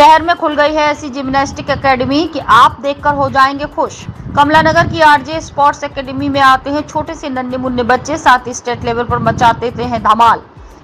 शहर में खुल गई है ऐसी जिम्नास्टिक एकेडमी कि आप देखकर हो जाएँगे खुश। कमला नगर की आरजे स्पोर्ट्स एकेडमी में आते हैं छोटे से नन्हे मुन्ने बच्चे, साथ ही स्टेट लेवल पर मचाते हैं धमाल।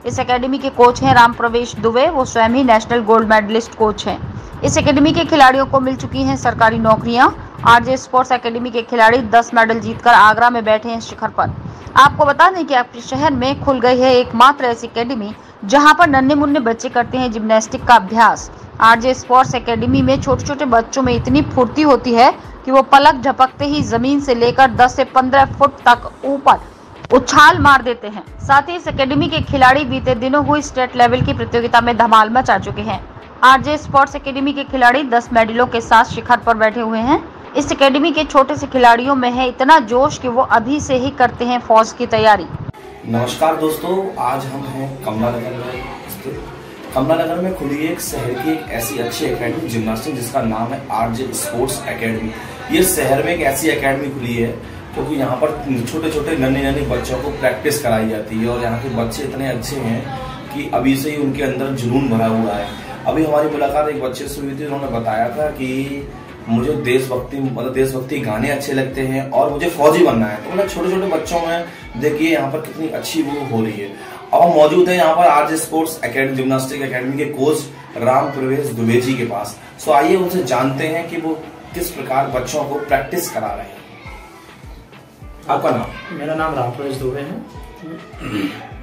इस एकेडमी के कोच हैं राम प्रवेश दुबे, वो स्वयं ही नेशनल गोल्ड मेडलिस्ट कोच हैं। इस एकेडमी के खिलाड़ियों को मिल चुकी हैं सरकारी नौकरियाँ आरजे स्पोर्ट्स एकेडमी के खिलाड़ी 10 मेडल जीतकर आगरा में बैठे हैं शिखर पर। आपको बता दें कि आपके शहर में खुल गई है एकमात्र ऐसी एकेडमी जहाँ पर नन्हे मुन्ने बच्चे करते हैं जिम्नास्टिक का अभ्यास। आरजे स्पोर्ट्स एकेडमी में छोटे छोटे बच्चों में इतनी फुर्ती होती है कि वो पलक झपकते ही ज़मीन से लेकर 10 से 15 फुट तक ऊपर उछाल मार देते हैं। साथ ही इस एकेडमी के खिलाड़ी बीते दिनों हुई स्टेट लेवल की प्रतियोगिता में धमाल मचा चुके हैं। आरजे स्पोर्ट्स एकेडमी के खिलाड़ी 10 मेडलों के साथ शिखर पर बैठे हुए हैं। इस एकेडमी के छोटे से खिलाड़ियों में है इतना जोश कि वो अभी से ही करते हैं फौज की तैयारी। नमस्कार दोस्तों, आज हम हैं कमला नगर में कमला नगर में खुली एक शहर की एक ऐसी अच्छी एकेडमी जिम्नास्टिक जिसका नाम है आरजे स्पोर्ट्स एकेडमी ये शहर में एक ऐसी एकेडमी खुली है, क्योंकि तो यहाँ पर छोटे छोटे नन्हे नन्हे बच्चों को प्रैक्टिस कराई जाती है और यहाँ के बच्चे इतने अच्छे हैं कि अभी से ही उनके अंदर जुनून भरा हुआ है। अभी हमारी मुलाकात एक बच्चे से हुई थी, उन्होंने बताया था कि मुझे देशभक्ति मतलब देशभक्ति गाने अच्छे लगते हैं और मुझे फौजी बनना है। तो मतलब छोटे छोटे बच्चों में, देखिए यहाँ पर कितनी अच्छी वो हो रही है। अब हम मौजूद है यहाँ पर R sports academy, gymnastic academy के कोच राम प्रवेश दुबे जी के पास। सो आइए उनसे जानते हैं कि वो किस प्रकार बच्चों को प्रैक्टिस करा रहे हैं। आपका नाम? मेरा नाम राम प्रवेश दुबे है।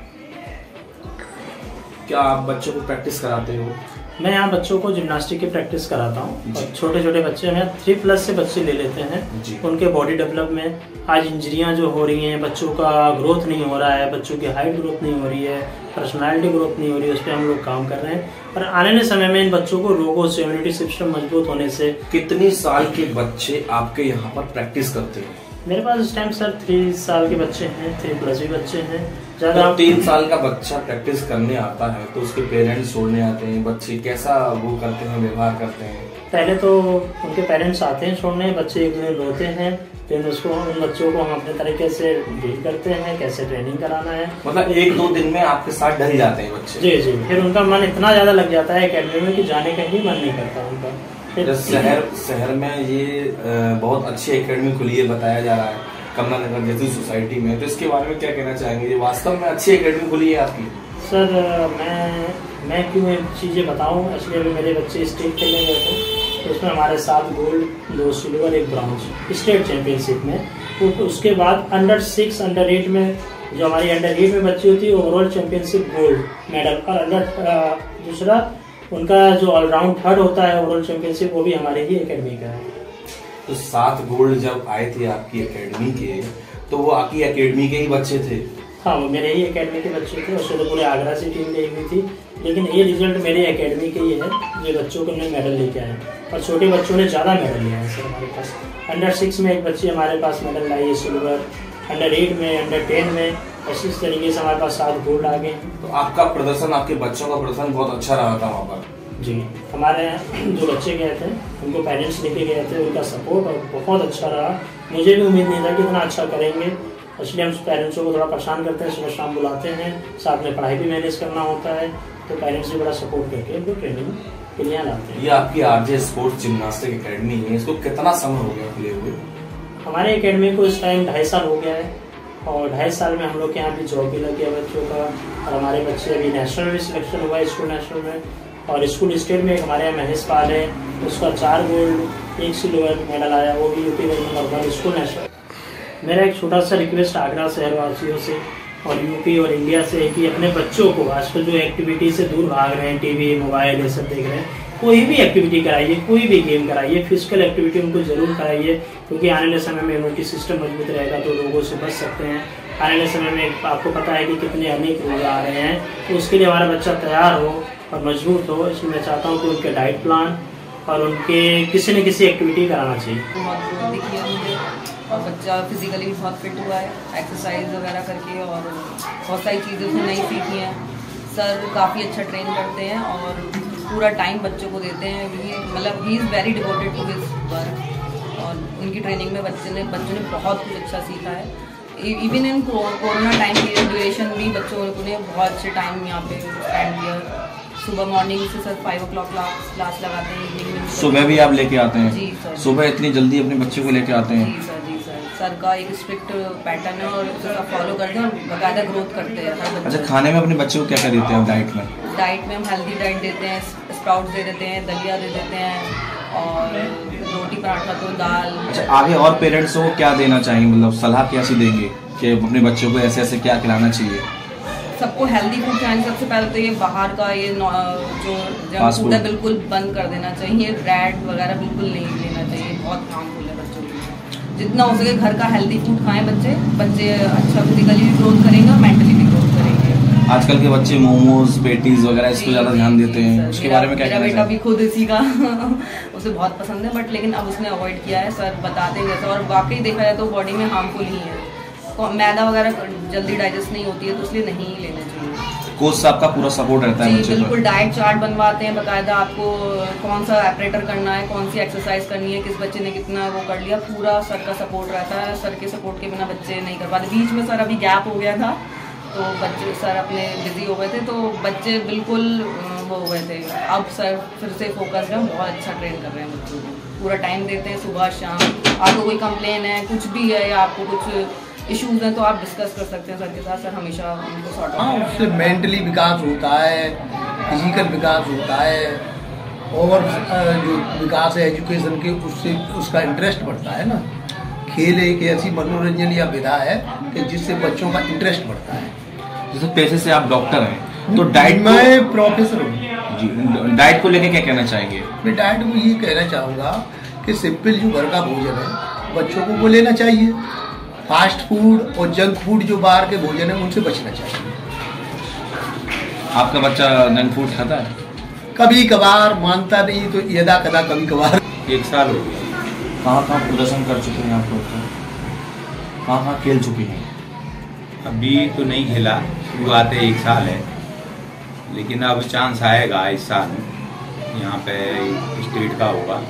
क्या आप बच्चों को प्रैक्टिस कराते हो? मैं यहाँ बच्चों को जिम्नास्टिक की प्रैक्टिस कराता हूँ। छोटे छोटे बच्चे हैं थ्री प्लस से बच्चे ले लेते हैं। उनके बॉडी डेवलप में आज इंजरियाँ जो हो रही हैं बच्चों का ग्रोथ नहीं हो रहा है बच्चों की हाइट ग्रोथ नहीं हो रही है पर्सनालिटी ग्रोथ नहीं हो रही है उस पर हम लोग काम कर रहे हैं। और आने वाले समय में इन बच्चों को रोगों से इम्यूनिटी सिस्टम मज़बूत होने से कितने साल के बच्चे आपके यहाँ पर प्रैक्टिस करते हैं? मेरे पास इस टाइम सर थ्री साल के बच्चे हैं थ्री प्लस भी बच्चे हैं। तो तीन साल का बच्चा प्रैक्टिस करने आता है तो उसके पेरेंट्स छोड़ने आते हैं बच्चे कैसा वो करते हैं व्यवहार करते हैं? पहले तो उनके पेरेंट्स आते हैं छोड़ने बच्चे एक दिन रोते हैं फिर उसको उन बच्चों को हम अपने तरीके से डील करते हैं कैसे ट्रेनिंग कराना है। मतलब एक दो दिन में आपके साथ डर जाते हैं बच्चे? जी जी। फिर उनका मन इतना ज़्यादा लग जाता है अकेडमी में कि जाने का ही मन नहीं करता उनका। शहर शहर में ये बहुत अच्छी अकेडमी खुली है बताया जा रहा है। कमला नगर जैसी सोसाइटी में। तो इसके बारे में क्या कहना चाहेंगे? ये वास्तव में अच्छी अकेडमी खुली है आपकी? सर मैं मैं क्यों चीज़ें बताऊँ? एक्चुअली अभी मेरे बच्चे स्टेट खेलने गए थे। तो उसमें हमारे साथ गोल्ड, दो सिल्वर एक ब्राउन्स स्टेट चैंपियनशिप में। तो उसके बाद अंडर सिक्स अंडर एट में, जो हमारी अंडर एट में बच्ची होती है ओवरऑल चैंपियनशिप गोल्ड मेडल और अंडर दूसरा, उनका जो ऑलराउंड थर्ड होता है ओवरऑल चैंपियनशिप वो भी हमारे ही अकेडमी का है। तो सात गोल्ड जब आए थे आपकी एकेडमी के तो वो आपकी एकेडमी के ही बच्चे थे? हाँ वो मेरे ही एकेडमी के बच्चे थे उससे तो पूरे आगरा से टीम गई हुई थी। लेकिन ये रिज़ल्ट मेरे एकेडमी के ही है जो बच्चों को मैं मेडल लेके आए और छोटे बच्चों ने ज़्यादा मेडल लिया है सर हमारे पास। अंडर सिक्स में एक बच्ची हमारे पास मेडल लाई है सिल्वर अंडर एट में अंडर टेन में ऐसे इस तरीके से हमारे पास सात गोल्ड आ गए। तो आपका प्रदर्शन आपके बच्चों का प्रदर्शन बहुत अच्छा रहा था वहाँ पर। जी। हमारे जो बच्चे गए थे उनको पेरेंट्स लेके गए थे उनका सपोर्ट और बहुत अच्छा रहा। मुझे भी उम्मीद नहीं था कि इतना अच्छा करेंगे। इसलिए हम पेरेंट्सों को थोड़ा परेशान करते हैं सुबह शाम बुलाते हैं। साथ में पढ़ाई भी मैनेज करना होता है तो पेरेंट्स भी बड़ा सपोर्ट करके उनको ट्रेनिंग के लिए लाते हैं। ये आपकी आरजे स्पोर्ट्स जिम्नास्टिक अकेडमी है। इसको कितना समय हो गया खुले हुए? हमारे अकेडमी को इस टाइम ढाई साल हो गया है। और ढाई साल में हम लोग के यहाँ भी जॉब भी लग गया बच्चों का। और हमारे बच्चे अभी नेशनल में सिलेक्शन हुआ है स्कूल नेशनल में। और स्कूल स्टेट में हमारे यहाँ महेश पाल है, उसका चार गोल्ड, एक सिल्वर मेडल आया, वो भी यूपी में स्कूल नेशनल मेरा एक छोटा सा रिक्वेस्ट आगरा शहरवासियों से और यूपी और इंडिया से है कि अपने बच्चों को आजकल जो एक्टिविटी से दूर भाग रहे हैं, टीवी, मोबाइल ये सब देख रहे हैं, कोई भी एक्टिविटी कराइए, कोई भी गेम कराइए फ़िज़िकल एक्टिविटी उनको ज़रूर कराइए, क्योंकि आने वाले समय में इम्यूनिटी सिस्टम मज़बूत रहेगा तो लोगों से बच सकते हैं। आने वाले समय में आपको पता है कि कितने अनेक रोग आ रहे हैं तो उसके लिए हमारा बच्चा तैयार हो और मज़बूत हो, इसलिए मैं चाहता हूँ कि उनके डाइट प्लान और उनके किसी न किसी एक्टिविटी कराना चाहिए। और बच्चा फिजिकली भी बहुत फिट हुआ है एक्सरसाइज वगैरह करके और बहुत सारी चीज़ें उसने नई सीखी हैं। सर काफ़ी अच्छा ट्रेन करते हैं और पूरा टाइम बच्चों को देते हैं। मतलब he is very devoted to his work और उनकी ट्रेनिंग में बच्चे ने, बच्चों ने बहुत कुछ अच्छा सीखा है। Even in corona time period duration भी बच्चों ने बहुत अच्छे टाइम यहाँ पे स्पेंड किया। सुबह मॉर्निंग से sir five o'clock class लगाते हैं इवनिंग में सुबह भी आप लेके आते जी, हैं सर। सुबह इतनी जल्दी अपने बच्चे को लेके आते हैं? जी सर जी सर। सर का एक स्ट्रिक्ट पैटर्न है और उसका फॉलो करते हैं और बाकायदा ग्रोथ करते हैं अच्छा खाने में अपने बच्चे को क्या क्या देते हैं डाइट में? डाइट में हम हेल्दी डाइट देते हैं स्प्राउट्स दे देते हैं दलिया दे देते हैं और रोटी पराठा तो दाल। अच्छा आगे और पेरेंट्स को क्या देना चाहिए मतलब सलाह कैसी देंगे कि अपने बच्चों को ऐसे ऐसे क्या खिलाना चाहिए? सबको हेल्दी फ़ूड खाने सबसे पहले तो ये बाहर का ये जो जंक फ़ूड है बिल्कुल बंद कर देना चाहिए। ब्रेड वगैरह बिल्कुल नहीं लेना चाहिए। बहुत हार्मफुल है बच्चों के लिए। जितना हो सके घर का हेल्दी फ़ूड खाएँ बच्चे। बच्चे अच्छा फिजिकली भी ग्रोथ करेंगे और मेंटली भी ग्रोथ करेंगे। आजकल के बच्चे मोमोज पेटीज वगैरह इसको ज़्यादा ध्यान देते हैं। उसके बारे में क्या मेरा बेटा भी खुद इसी का उसे बहुत पसंद है बट लेकिन अब उसने अवॉइड किया है। सर बता देंगे सर। और वाकई देखा जाए तो बॉडी में हार्मफुल ही है। मैदा वगैरह जल्दी डाइजेस्ट नहीं होती है तो इसलिए नहीं लेना चाहिए। कोच साहब का पूरा सपोर्ट रहता है जी बिल्कुल डाइट चार्ट बनवाते हैं बकायदा आपको कौन सा ऑपरेटर करना है कौन सी एक्सरसाइज करनी है किस बच्चे ने कितना वो कर लिया पूरा सर का सपोर्ट रहता है। सर के सपोर्ट के बिना बच्चे नहीं कर पाते। बीच में सर अभी गैप हो गया था तो बच्चे सर अपने बिज़ी हो गए थे तो बच्चे बिल्कुल वो हो गए थे। अब सर फिर से फोकस है बहुत अच्छा ट्रेन कर रहे हैं बच्चों को। पूरा टाइम देते हैं सुबह शाम। आपको कोई कंप्लेन है कुछ भी है या आपको कुछ इश्यूज़ हैं तो आप डिस्कस कर सकते हैं सर के साथ सर हमेशा उनको सॉर्ट हाँ उससे मेंटली विकास होता है फ़िज़िकल विकास होता है और जो विकास है एजुकेशन के उससे उसका इंटरेस्ट बढ़ता है ना। खेल एक ऐसी मनोरंजन या विधा है कि जिससे बच्चों का इंटरेस्ट बढ़ता है। जैसे पैसे से आप डॉक्टर हैं तो डाइट मैं प्रोफेसर हूँ। जी डाइट को लेके क्या कहना चाहेंगे? मैं डाइट में ये कहना चाहूँगा कि सिंपल जो घर का भोजन है बच्चों को वो लेना चाहिए। फास्ट फ़ूड और जंक फ़ूड जो बाहर के भोजन है उनसे बचना चाहिए। आपका बच्चा जंक फ़ूड खाता है? कभी कभार मानता नहीं तो यदा कदा कभी कभार। एक साल हो गया। कहाँ कहाँ प्रदर्शन कर चुके हैं आप लोग तो? कहाँ कहाँ खेल चुके हैं? अभी तो नहीं खेला शुरुआत है एक साल है। लेकिन अब चांस आएगा इस साल। यहाँ पे स्टेट का होगा।